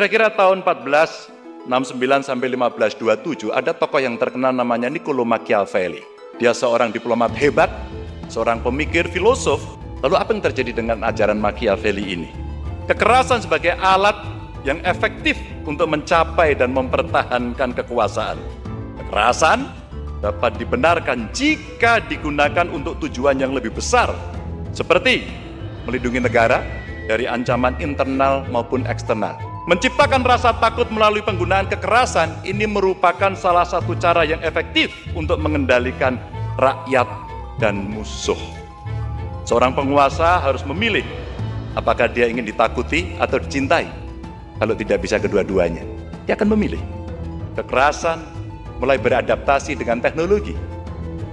Kira-kira tahun 1469 sampai 1527 ada tokoh yang terkenal namanya Niccolo Machiavelli. Dia seorang diplomat hebat, seorang pemikir filosof. Lalu apa yang terjadi dengan ajaran Machiavelli ini? Kekerasan sebagai alat yang efektif untuk mencapai dan mempertahankan kekuasaan. Kekerasan dapat dibenarkan jika digunakan untuk tujuan yang lebih besar, seperti melindungi negara dari ancaman internal maupun eksternal. Menciptakan rasa takut melalui penggunaan kekerasan ini merupakan salah satu cara yang efektif untuk mengendalikan rakyat dan musuh. Seorang penguasa harus memilih apakah dia ingin ditakuti atau dicintai. Kalau tidak bisa kedua-duanya, dia akan memilih. Kekerasan mulai beradaptasi dengan teknologi.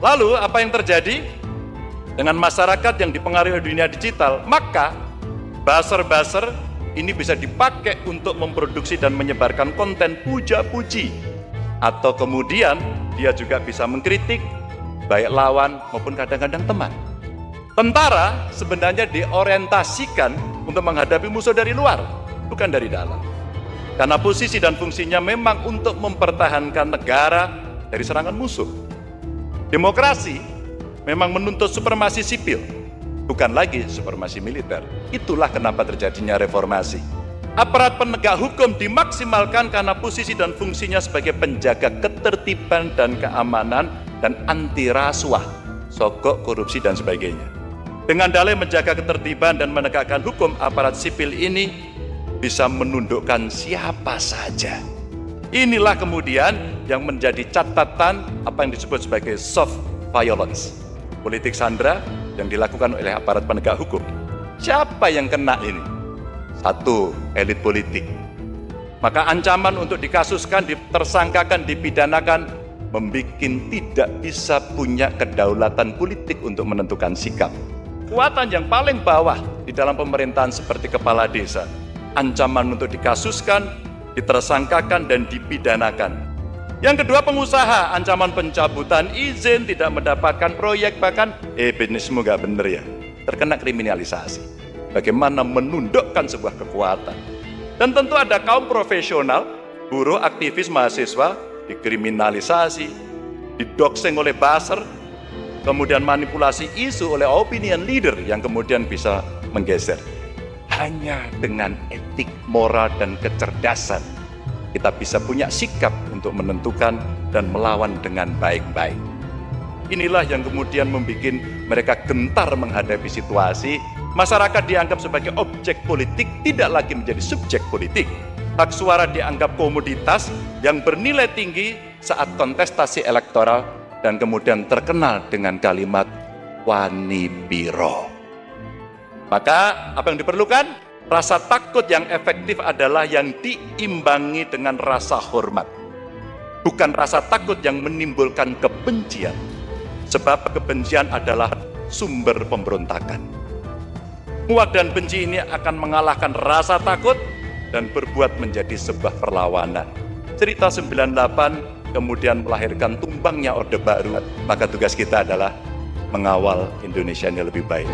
Lalu apa yang terjadi? Dengan masyarakat yang dipengaruhi dunia digital, maka buzzer-buzzer ini bisa dipakai untuk memproduksi dan menyebarkan konten puja-puji. Atau kemudian dia juga bisa mengkritik baik lawan maupun kadang-kadang teman. Tentara sebenarnya diorientasikan untuk menghadapi musuh dari luar, bukan dari dalam. Karena posisi dan fungsinya memang untuk mempertahankan negara dari serangan musuh. Demokrasi memang menuntut supremasi sipil, bukan lagi supremasi militer. Itulah kenapa terjadinya reformasi. Aparat penegak hukum dimaksimalkan karena posisi dan fungsinya sebagai penjaga ketertiban dan keamanan dan anti rasuah, sogok, korupsi, dan sebagainya. Dengan dalih menjaga ketertiban dan menegakkan hukum, aparat sipil ini bisa menundukkan siapa saja. Inilah kemudian yang menjadi catatan apa yang disebut sebagai soft violence. Politik sandra yang dilakukan oleh aparat penegak hukum. Siapa yang kena ini? Satu, elit politik. Maka ancaman untuk dikasuskan, ditersangkakan, dipidanakan, membuat tidak bisa punya kedaulatan politik untuk menentukan sikap. Kekuatan yang paling bawah di dalam pemerintahan seperti kepala desa, ancaman untuk dikasuskan, ditersangkakan, dan dipidanakan. Yang kedua pengusaha, ancaman pencabutan izin, tidak mendapatkan proyek, bahkan eh bisnismu gak bener ya, terkena kriminalisasi. Bagaimana menundukkan sebuah kekuatan. Dan tentu ada kaum profesional, buruh, aktivis, mahasiswa, dikriminalisasi, didoksing oleh buzzer, kemudian manipulasi isu oleh opinion leader yang kemudian bisa menggeser. Hanya dengan etik, moral, dan kecerdasan kita bisa punya sikap untuk menentukan dan melawan dengan baik-baik. Inilah yang kemudian membuat mereka gentar menghadapi situasi. Masyarakat dianggap sebagai objek politik, tidak lagi menjadi subjek politik. Hak suara dianggap komoditas yang bernilai tinggi saat kontestasi elektoral dan kemudian terkenal dengan kalimat wani biro. Maka apa yang diperlukan? Rasa takut yang efektif adalah yang diimbangi dengan rasa hormat. Bukan rasa takut yang menimbulkan kebencian. Sebab kebencian adalah sumber pemberontakan. Muak dan benci ini akan mengalahkan rasa takut dan berbuat menjadi sebuah perlawanan. Cerita 98 kemudian melahirkan tumbangnya Orde Baru. Maka tugas kita adalah mengawal Indonesia ini lebih baik.